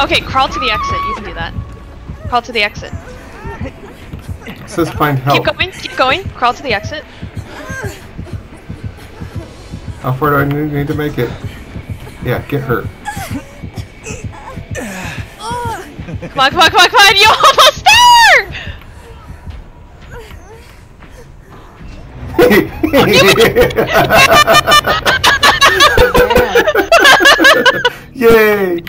Okay, crawl to the exit. You can do that. Crawl to the exit. It says find help. Keep going. Keep going. Crawl to the exit. How far do I need, to make it? Yeah, get hurt. Come on, come on, come on, come on! You're almost there! Yay!